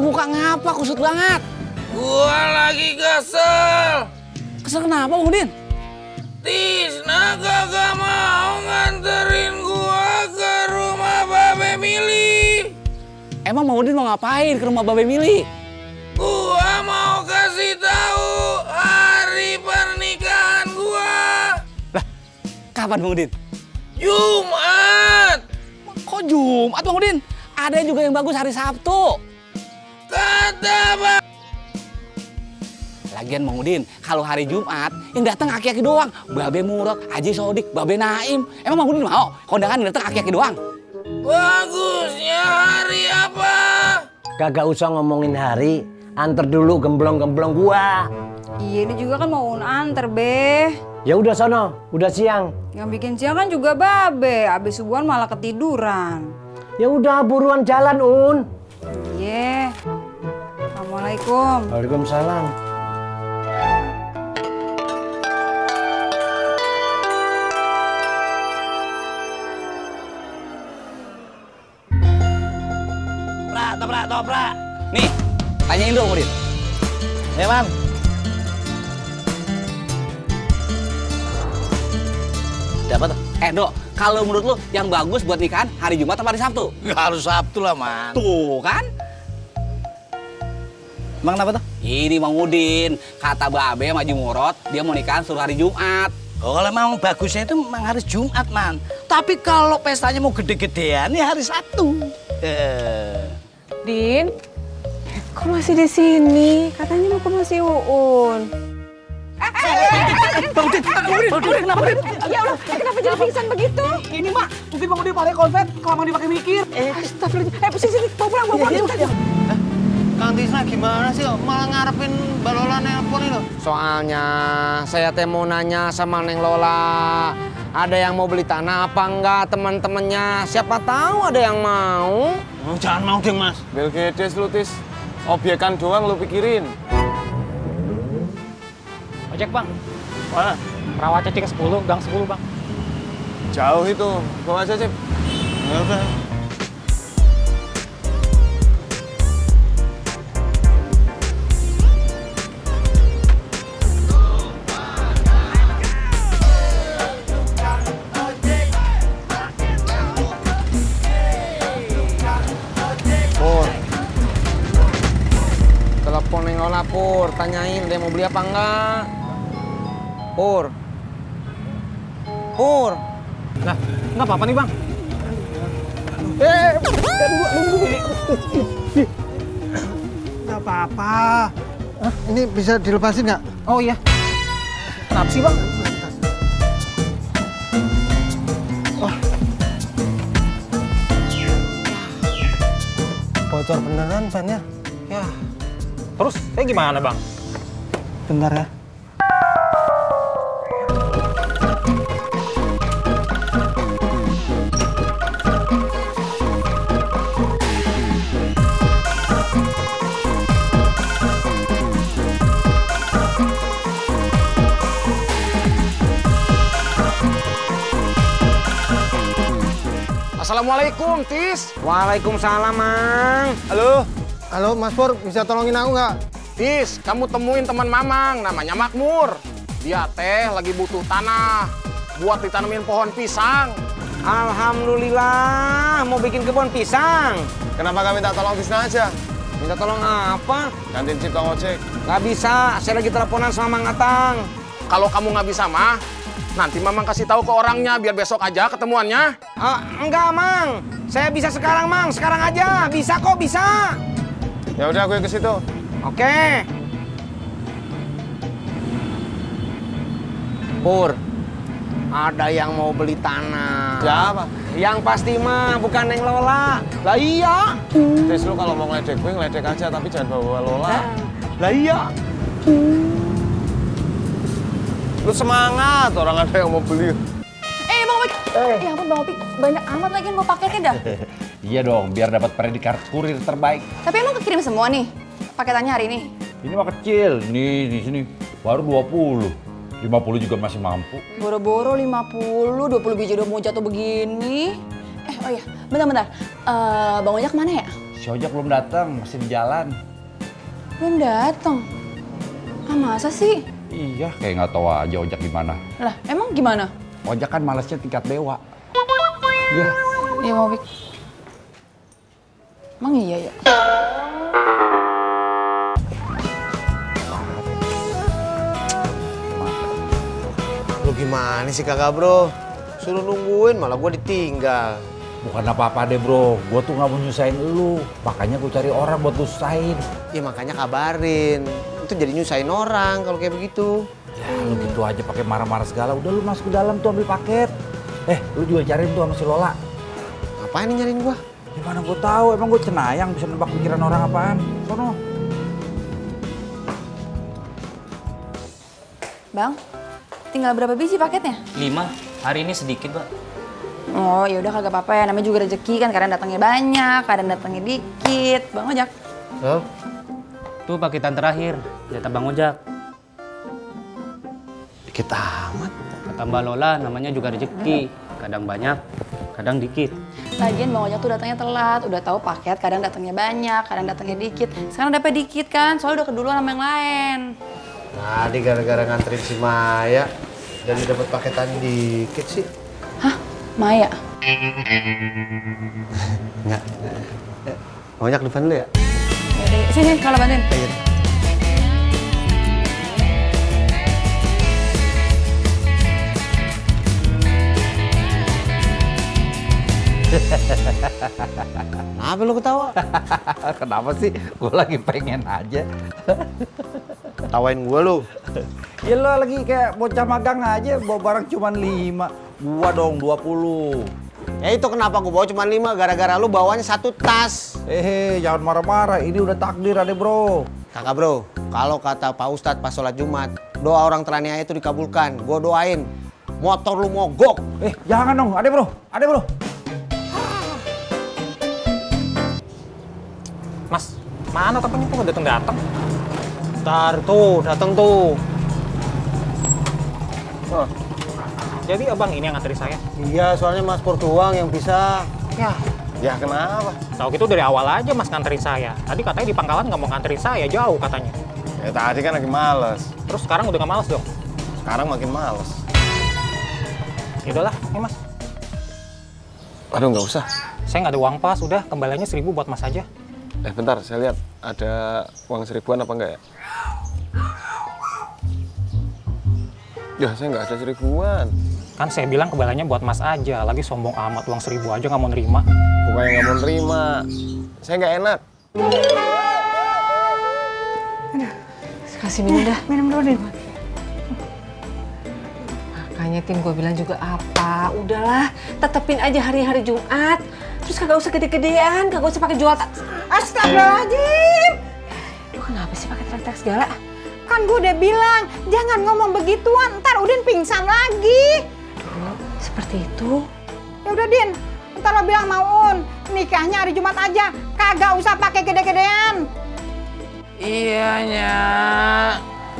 Itu muka ngapa kusut banget? Gua lagi kesel. Kesel kenapa Bang Udin? Tisna kagak mau nganterin gua ke rumah Babe Mili. Emang Bang Udin mau ngapain ke rumah Babe Mili? Gua mau kasih tahu hari pernikahan gua. Kapan Bang Udin? Jumat. Kok Jumat Bang Udin? Ada juga yang bagus hari Sabtu. Lagian Bang Udin, kalau hari Jumat yang datang aki-aki doang. Babe Murad, Haji Sodik, Babe Naim. Emang Bang Udin mau kondangan yang datang aki-aki doang? Bagusnya hari apa? Kagak usah ngomongin hari, antar dulu gemblong-gemblong gua. Iya, ini juga kan mau anter, Be. Ya udah sono, udah siang. Yang bikin siang kan juga Babe. Abis subuhan malah ketiduran. Ya udah buruan jalan, Un. Iya. Assalamualaikum. Waalaikumsalam. Toprak, toprak, toprak. Nih, tanyain Bang Udin. Ya, Bang. Ada apa tuh? Eh, Dok, kalau menurut lu yang bagus buat nikahan hari Jumat atau hari Sabtu? Nggak harus Sabtu lah, Man. Tuh kan? Emang kenapa tuh? Ini Bang Udin, kata Babe sama Murad, dia mau nikahan suruh hari Jumat. Oh, kalau memang bagusnya itu memang hari Jumat, Man. Tapi kalau pestanya mau gede-gedean, ya hari Sabtu. Eh. Din, kok masih di sini? Katanya mau ke Mas Uun. Ya Allah, kenapa jadi pingsan begitu? Ini mah, mungkin Bang Udin pakai konvet, kelamaan dipakai mikir. Eh, astagfirullah. Eh, sini, sini, bawa pulang, bawa pulang. Kang Tisna gimana sih kok malah ngarepin Mbak Lola nelpon loh? Soalnya saya teh mau nanya sama Neng Lola, ada yang mau beli tanah apa enggak teman-temannya? Siapa tahu ada yang mau. Oh, jangan mau deh mas. Belgedes lu tis, obyekan doang lu pikirin. Ojek bang. Wah, perawat cacing 10, gang 10 bang. Jauh itu, bawa aja Cip. Ya udah. Pur, tanyain dia mau beli apa enggak. Pur. Pur. Nah, nggak apa-apa nih bang. Nggak apa-apa. Ini bisa dilepasin nggak? Oh iya. Kenapa sih bang? Bocor beneran bannya. Ya. Terus, saya gimana bang? Bentar ya. Assalamualaikum, Tis. Waalaikumsalam, Mang. Halo, Halo Mas Pur, bisa tolongin aku nggak? Tis, kamu temuin teman Mamang, namanya Makmur. Dia teh lagi butuh tanah buat ditanemin pohon pisang. Alhamdulillah, mau bikin kebun pisang. kenapa gak minta tolong Tisna aja? Minta tolong apa? Gantiin Cip Kang Ojek. Gak bisa, saya lagi teleponan sama Mang Atang. Kalau kamu nggak bisa mah, nanti Mamang kasih tahu ke orangnya biar besok aja ketemuannya. Ah, enggak, Mang. Saya bisa sekarang, Mang. Sekarang aja. Bisa kok, bisa. Ya udah gue ke situ. Oke. Pur, ada yang mau beli tanah. Siapa? Yang pasti mah bukan Neng Lola. Lah iya. Tis lu kalau mau ngeledek gue ngeledek aja tapi jangan bawa Lola. Lah iya. Lu semangat orang ada yang mau beli. Eh. Ya ampun, Bang Opik. Banyak amat lagi yang mau paketnya dah. Iya dong, biar dapat predikat kurir terbaik. Tapi emang kekirim semua nih paketannya hari ini? Ini mah kecil, nih di sini baru 20. 50 juga masih mampu. Boro-boro 50, 20 biji udah mau jatuh begini. Eh, oh iya, bentar-bentar. Eh, Bang Ojak mana ya? Si ojek belum datang, masih di jalan. Belum datang. Ah masa sih? Iya, kayak nggak tahu aja ojek gimana. Lah emang gimana? Ojek kan malesnya tingkat dewa. Iya. Iya mau Bik. Emang iya ya? Lu gimana sih kakak bro? Suruh nungguin malah gua ditinggal. Bukan apa-apa deh bro, gue tuh nggak mau nyusahin lu. Makanya gue cari orang buat lu susahin. Ya makanya kabarin. Itu jadi nyusahin orang kalau kayak begitu. Ya lu gitu aja pakai marah-marah segala. Udah lu masuk ke dalam tuh ambil paket. Eh, lu juga cariin tuh sama si Lola. Ngapain nih nyariin gua? Gimana gue tahu? Emang gue cenayang bisa nebak pikiran orang apaan? Sono. Bang, tinggal berapa biji paketnya? Lima. Hari ini sedikit, Pak. Oh ya udah kagak apa-apa ya namanya juga rezeki kan kadang datangnya banyak kadang datangnya dikit bang ojak Oh, Tuh paketan terakhir. Jatah Bang Ojak. Dikit amat. Kata Mbak Lola namanya juga rezeki. Kadang banyak, kadang dikit. lagian bang ojak tuh datangnya telat udah tahu paket kadang datangnya banyak kadang datangnya dikit sekarang dapet dikit kan soalnya udah keduluan sama yang lain Tadi gara-gara nganterin si Maya jadi dapat paketan dikit sih. hah Maya Enggak. Banyak depan dulu ya? Sini sini kalau bantuin Kenapa lu ketawa? Kenapa sih? Gue lagi pengen aja. Tawain gua lu. Ya lo lagi kayak bocah magang aja, bawa barang cuma lima. Gua dong 20. Ya itu kenapa gua bawa cuma lima gara-gara lu bawanya satu tas. Eh, jangan marah-marah. Ini udah takdir ade bro. Kakak bro, kalau kata Pak Ustadz pas sholat Jumat, doa orang teraniaya itu dikabulkan. Gua doain, motor lu mogok. Eh, jangan dong, ade bro, ade bro. Mas, mana temennya kok nggak datang-datang? Ntar tuh, datang tuh. Oh. Jadi abang ini yang ngantri saya? Iya, soalnya Mas Pur doang yang bisa. Ya, Ya kenapa? tahu gitu dari awal aja mas nganterin saya. Tadi katanya di pangkalan nggak mau nganterin saya, jauh katanya. Ya tadi kan lagi males. Terus sekarang udah nggak males dong? Sekarang makin males. Ya udahlah, nih mas. Aduh nggak usah. Saya nggak ada uang pas, udah kembaliannya seribu buat mas aja. Eh bentar, saya lihat ada uang seribuan apa enggak ya? Ya saya nggak ada seribuan. Kan saya bilang kembaliannya buat mas aja, lagi sombong amat uang seribu aja nggak mau nerima. Bukannya nggak mau nerima. Saya nggak enak. Kasih minum dah. Minum dulu deh. Makanya tim gue bilang juga apa? Udahlah, tetepin aja hari-hari Jumat. Terus kagak usah gede-gedean, kagak usah pakai jual tak. Astagfirullahaladzim. Lu kenapa sih pakai teriak segala? Kan gue udah bilang, jangan ngomong begituan, ntar Udin pingsan lagi. Seperti itu. Ya udah Din, ntar lo bilang mau Un, nikahnya hari Jumat aja, kagak usah pakai gede-gedean. Iyanya.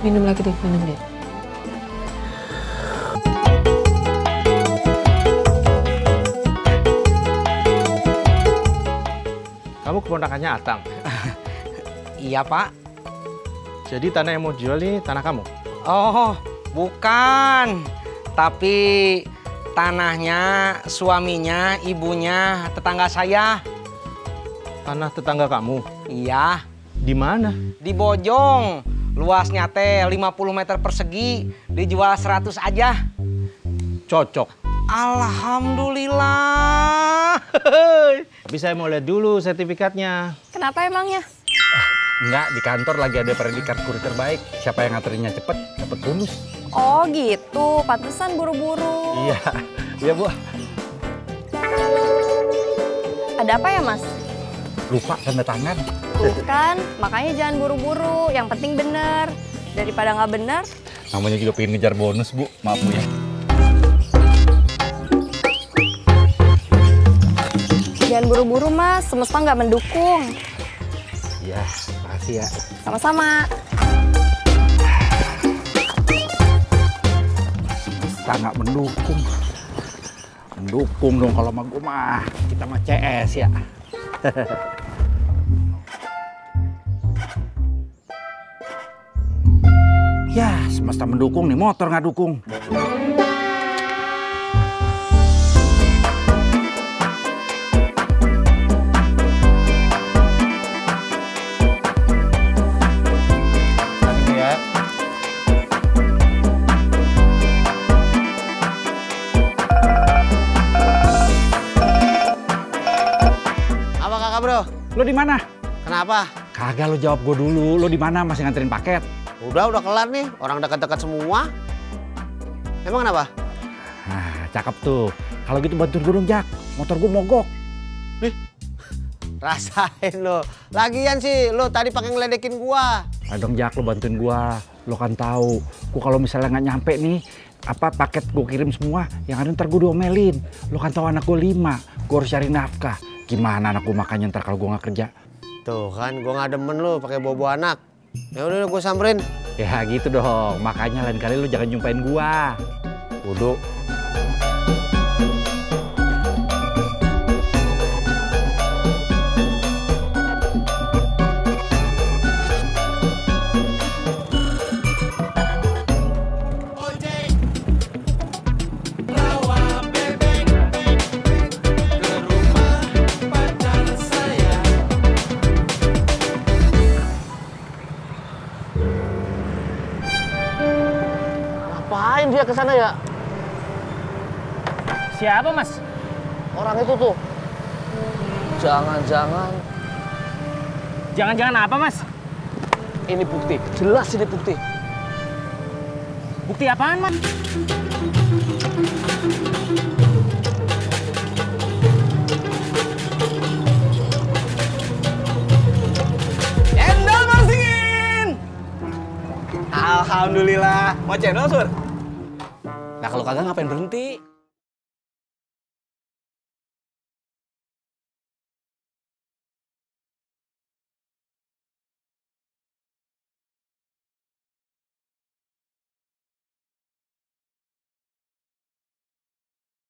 Minum lagi deh, minum deh. Kamu keponakannya Atang. Iya pak. Jadi tanah yang mau jual ini tanah kamu? Oh, bukan. Tapi tanahnya, suaminya, ibunya, tetangga saya. Tanah tetangga kamu? Iya. Di mana? Di Bojong. Luasnya teh 50 meter persegi, dijual 100 aja. Cocok. Alhamdulillah. Tapi saya mau lihat dulu sertifikatnya. Kenapa emangnya? Enggak, di kantor lagi ada predikat kurir terbaik. Siapa yang nganterinya cepet, dapat bonus. Oh gitu, pantesan buru-buru. Iya, iya bu. Ada apa ya mas? Lupa tanda tangan. Tuh kan, makanya jangan buru-buru. Yang penting bener. Daripada nggak bener, Namanya juga pengen ngejar bonus bu, maaf bu ya. jangan buru-buru, Mas. Semesta nggak mendukung. Ya, makasih ya. Sama-sama. Semesta nggak mendukung. Mendukung dong kalau sama gue mah. Kita mah CS ya. ya, semesta mendukung nih motor nggak dukung. Apa kakak bro? Lo di mana? Kenapa? Kagak lo jawab gue dulu. Lo di mana masih nganterin paket? Udah, udah kelar nih. Orang dekat-dekat semua. Emang kenapa? Nah, cakep tuh. Kalau gitu bantuin gue dong, Jak. Motor gue mogok. Rasain lo. Lagian sih, lo tadi pakai ngeledekin gua. Ayo dong, Jak, lo bantuin gue. Lo kan tahu. Gue kalau misalnya nggak nyampe nih, apa paket gue kirim semua, yang ada ntar gue diomelin. Lo kan tahu anak gue lima. Gue harus cari nafkah. Gimana anak gue makannya ntar kalau gue nggak kerja? Tuh kan, gua nggak demen lo pakai bobo anak. Ya udah, gue samperin. Ya gitu dong. Makanya lain kali lo jangan nyumpain gua. Udah. Siapa mas? Orang itu tuh. Jangan-jangan Jangan-jangan apa mas? ini bukti. Jelas ini bukti. Bukti apaan mas? Marsingin. Alhamdulillah. Mau cendol, Sur? Nah kalau kagak ngapain berhenti?